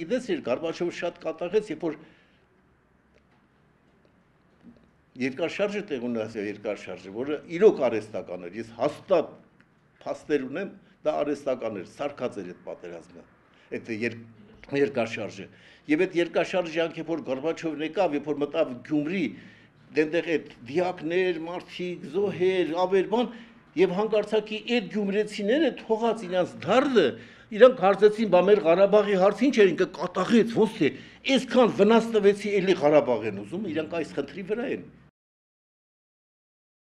Գիտես, իր Գարբաչովը շատ կատաղեց, երբ որ երկար շարժը տեղ ունեցավ երկար շարժը, որը իրոք արեստական էր։ Ես հաստատ փաստեր ունեմ, դա արեստական էր, սարկած էր այդ պատերազմը։ Այդ եր, երկար շարժը։ Եվ այդ երկար շարժը յանք երբ որ Գորբաչովն եկավ, երբ որ մտավ Գյումրի, դենտեղ այդ դիակներ, մարդիկ, զոհեր, ավերբան, եւ հանկարծակի այդ գյումրեցիները թողած իրանց դարդը իրանք հարցեցին բա մեր Ղարաբաղի հարցը ինչ էր ինքը կատաղեց ոնց թե այսքան վնաս տվեցի էլի Ղարաբաղ են ուզում իրանք այս խնդրի վրա են